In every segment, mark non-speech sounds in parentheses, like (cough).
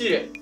しい。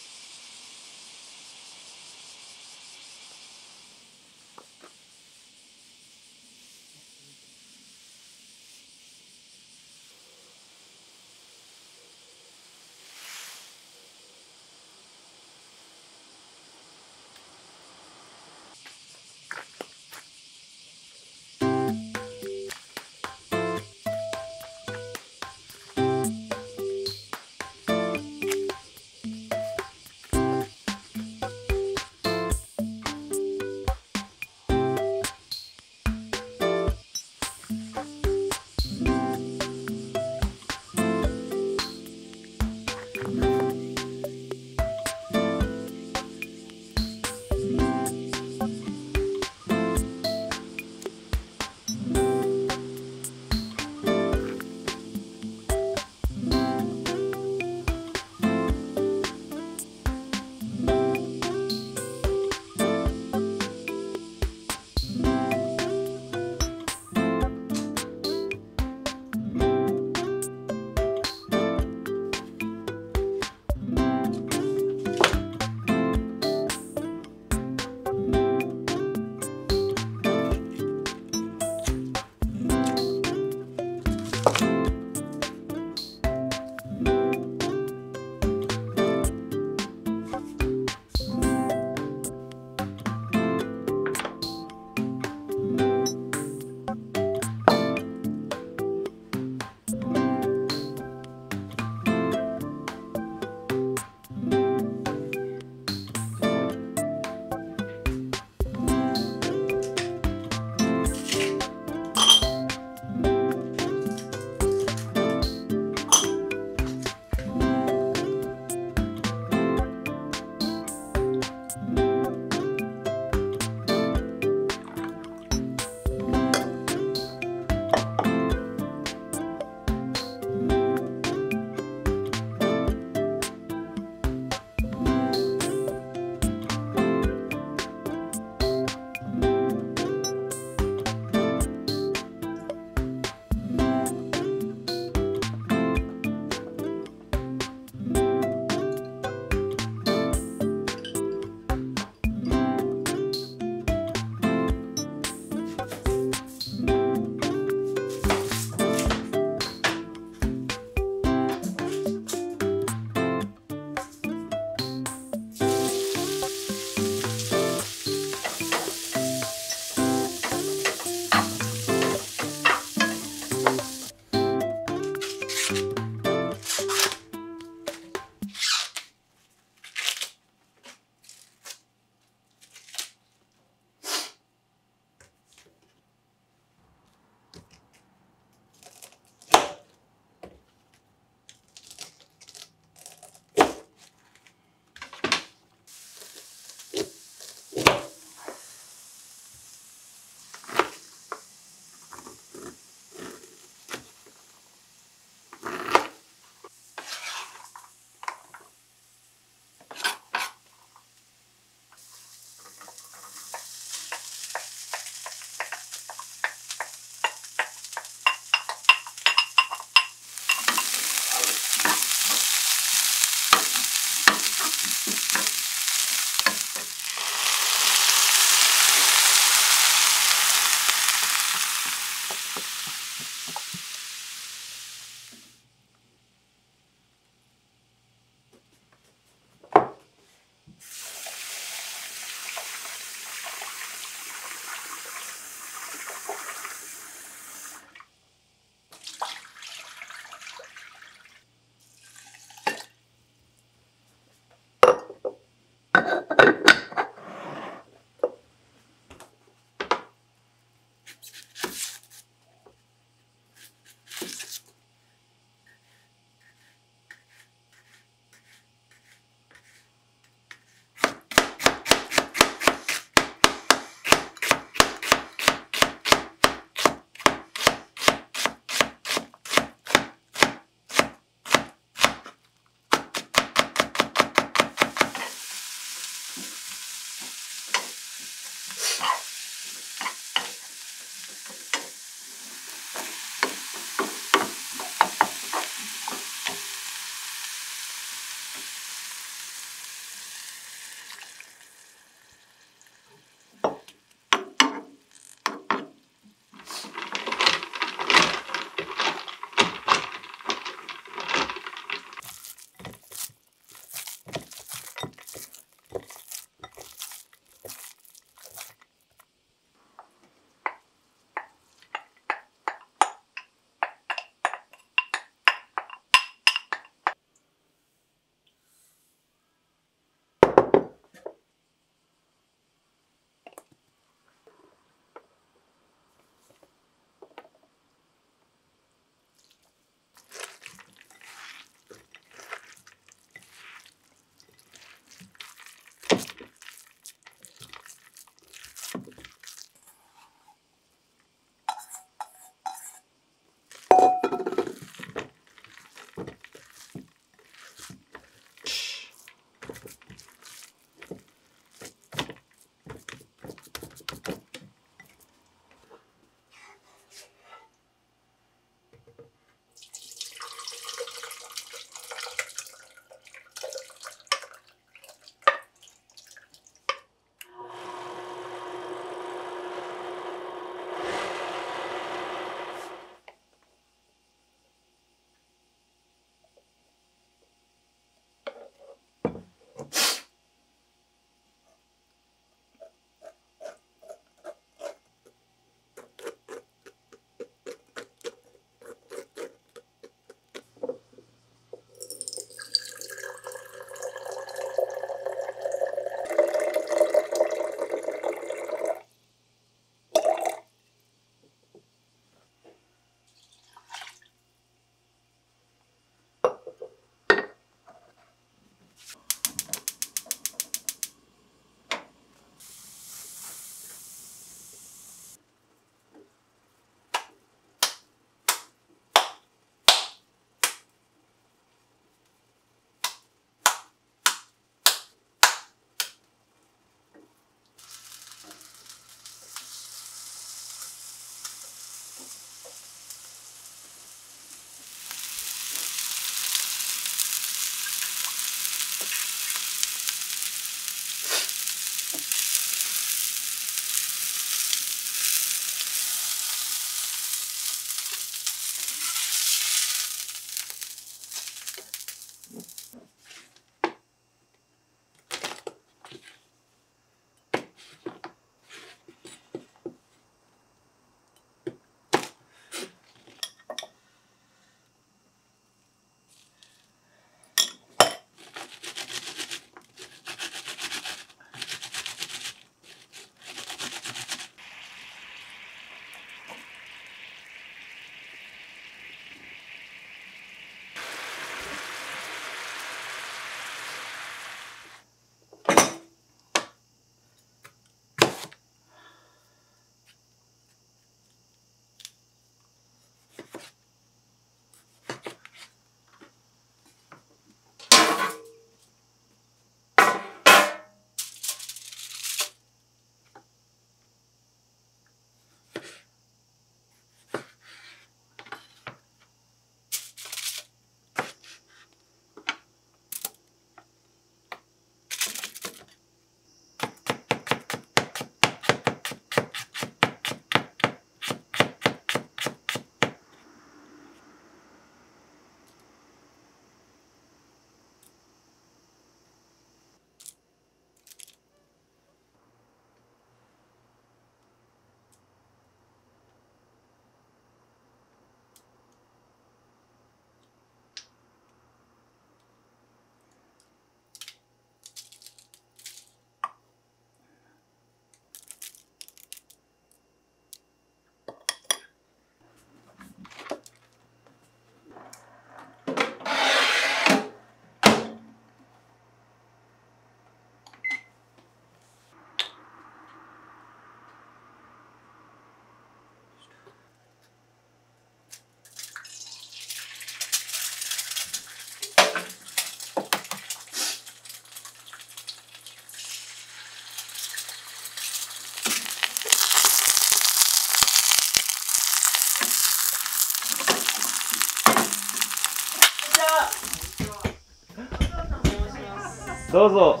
どうぞ。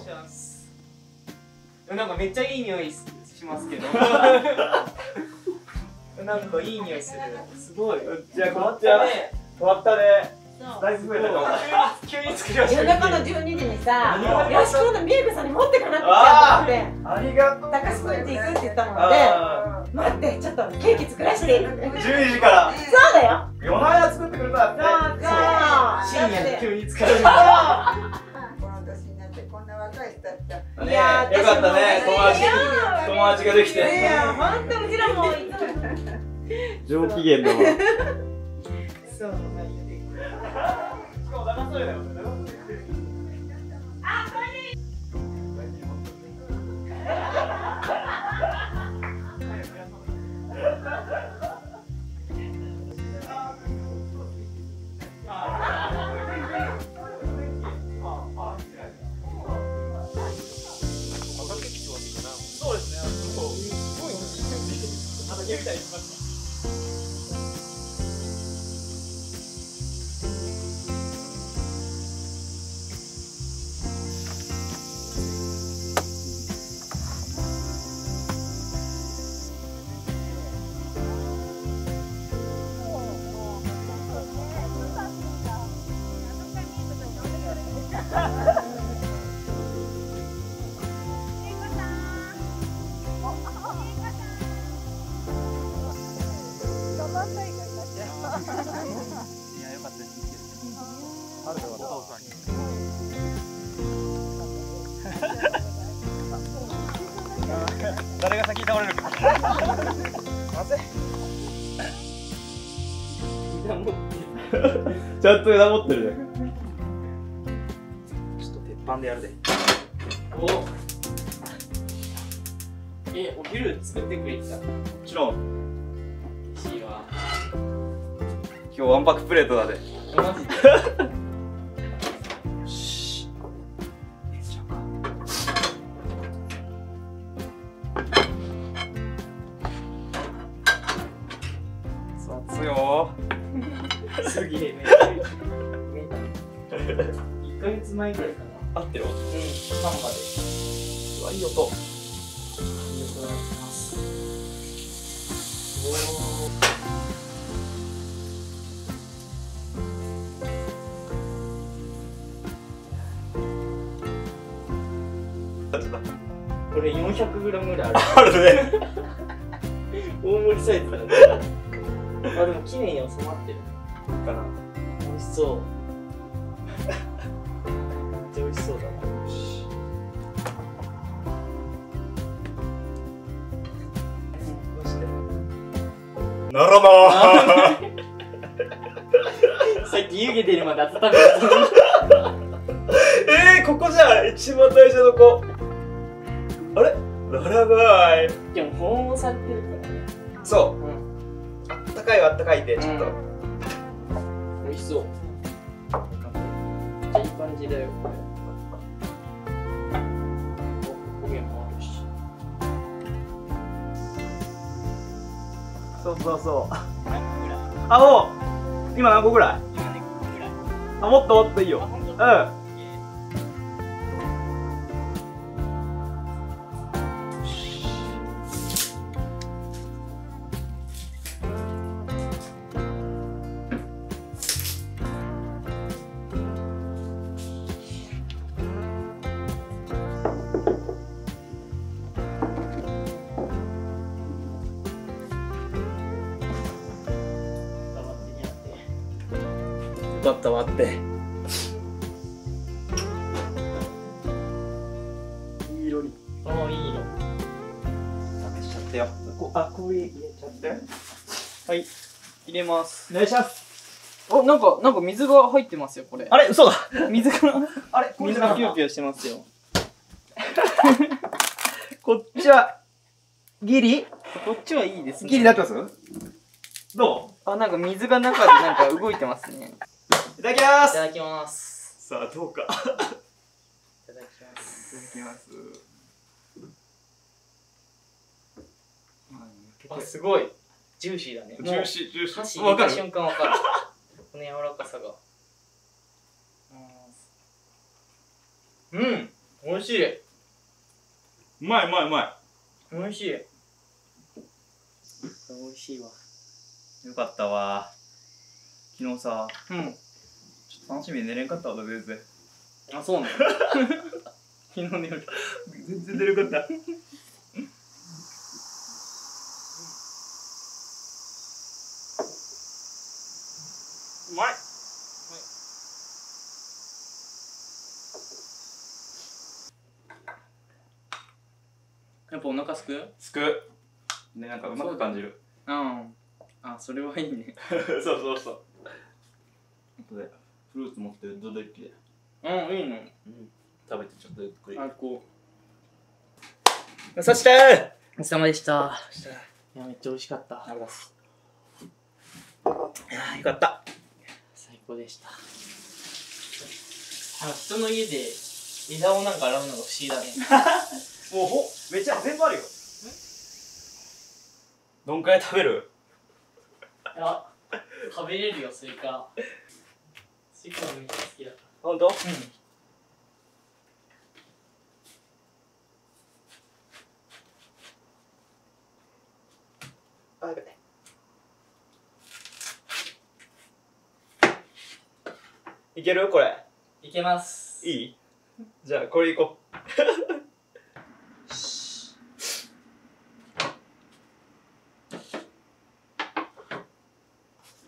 なんかめっちゃいい匂いしますけど。(laughs) なんかいい匂いする。すごい。じゃあ変わっこっちはたね変わったね。そう。だいぶ増えたかも急に作りました。夜中の12時にさ何「よし今度美恵子さんに持ってかなくちゃ」って思ってありがとう高須くんち行くって言ったのであ「待ってちょっとケーキ作らせて」そうー12時から。だよ。夜な作ってくれたって。そう深夜に急に作るそうかったね。友達友達ができいやいてや本当うちらも上機嫌だわ (laughs) そうしかも騙されないあみたいにしま使われるまずい枝持って。ちゃんと枝持ってるね。ちょっと鉄板でやるで。お。えお昼作ってくれてた？もちろん。嬉しいわ。今日わんぱくプレートだで。マジで？1ヶ月前ぐらいかな。合ってるわ。うん。サンバでうわいい音。ありがとうございます。これ 400g ぐらいある。(laughs) あるね。大盛りサイズだね。(laughs) あでも綺麗に収まってるかな美味しそうならな (laughs) さっき湯気出るまで温めたえー、ここじゃん一番最初の子あれ？ならない。でも保温されてるからね。そう。うん。あったかいはあったかいでちょっと、美味しそう。いい感じだよこれそうそうそう。あもう今何個ぐらい？あもっと？もっといいあようんかった待って。いい色に。ああいい色。なくしちゃってよ。こあ氷入れちゃって。はい。入れます。お願いします。おなんかなんか水が入ってますよこれ。あれ嘘だ。水が。(laughs) あれ水がピヨピヨしてますよ。(laughs) こっちはギリ？こっちはいいですね。ギリなってます？どあなんか水が中でなんか動いてますね。ういただきまいすただきます。さあどうか。いいただきます。ただきます。あすごい。ジューシーだね。ジューシージューシ箸ー。わかる入れた瞬間わかる。この柔らかさが。うん。美味しい。うまいうまいうま美味しい。美味しいわ。いよかったわ。昨日さうん楽しみで寝れんかったわ全然。あそうね (laughs) 昨日の夜。全然寝れんかった。うまいやっぱお腹すく？うんすく。ねなんかうまく感じる。あそれはいいね。(laughs) そうそうそう。後でフルーツ持ってるドドッキでうんいいね。食べてちょっとゆっくり。あこそしてうお疲れ様でした。いやめっちゃ美味しかった。あよかった最高でした。あ人の家で枝をなんか洗うのが不思議だね。(laughs) もうほめちゃ全部あるよ。どんくらい食べる？いや。(laughs) 食べれるよスイカスイカめっちゃ好きだか本当？らうん。あやべいける？これ。いけます。いい？じゃあこれいこう。(laughs)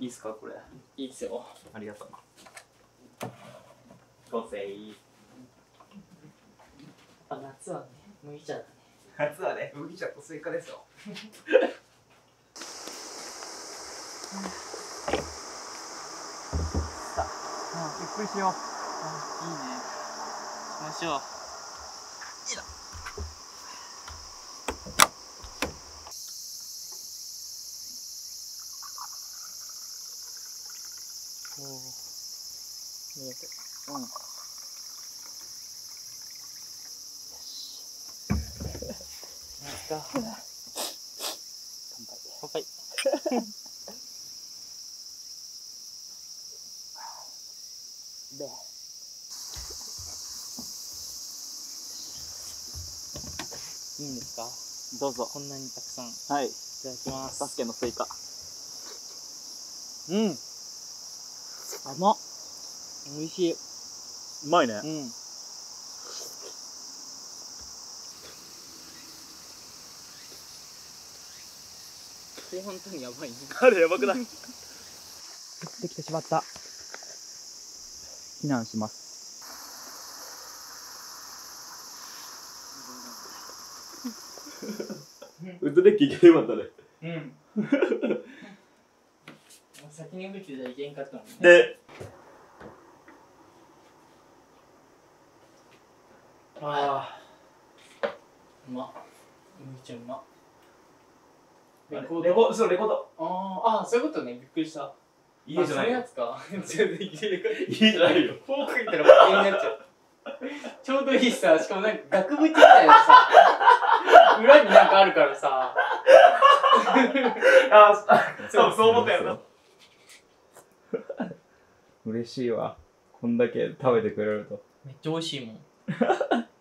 いいっすかこれ。いいっすよ。ありがとうごせいあ夏はね麦茶だね。夏はね麦茶とスイカですよ。ゆっくりしよう。いいね。しましょうおお見えてうんますか。乾杯。乾杯。で。いいんですか。どうぞ。こんなにたくさん。い。はいただきます。バスケのスイカ。うん。甘っ。美味しい。うまいね。うんれ本当にやばいね。あれやばくない？降ってきてしまった。避難します。ウッドデッキいけなかったねうん。先に動いてたらいけん。かったもん。ねでああうまっめっちゃうまっレコード。レコそうレコード。あーあーそういうことね。びっくりした。家じゃない。あそういうやつか。(laughs) 全然家じゃないよ。フォークいったらもう家になっちゃう。ちょうどいいさしかもなんか額縁みたいなさ裏になんかあるからさ。(laughs) あ多分そう思ったよな。嬉しいわ。こんだけ食べてくれると。めっちゃ美味しいもん (laughs)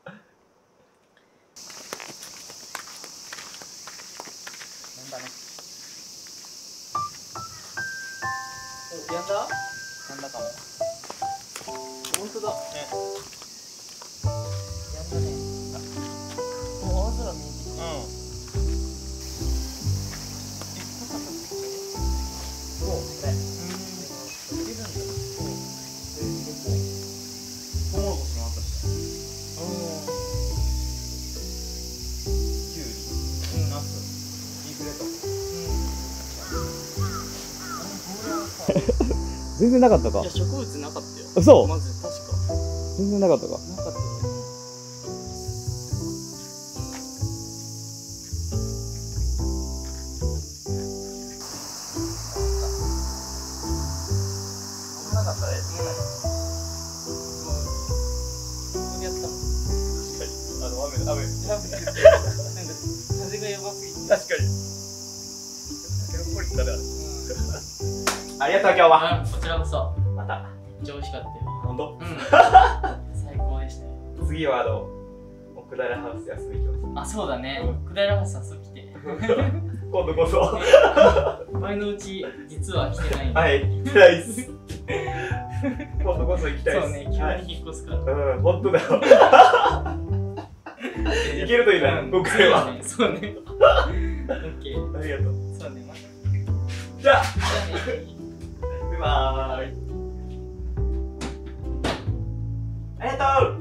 やんだ？なんだかも。本当だ。ね。やんだね。あもう青空見えてきた。うん全然なかったか。いや植物なかったよ。嘘。まず確か。全然なかったか今日はあこちらこそ。また。めっちゃ美味しかったよ。本当？うん。(laughs) 最高でしたよ。次はあの奥平ハウスで遊びに行きまあそうだね。くだらはさ遊びて。す (laughs) 今度こそ。(laughs) 前のうち実は来てないんで。はい行きたいっす。今度こそ行きたいっす。そうね急はい。に引っ越すから。うん本当だよ。行けるといいなうん。僕らは。そうねそうね。オッケー。ありがとう。そうねまた。じゃあバイありがとう。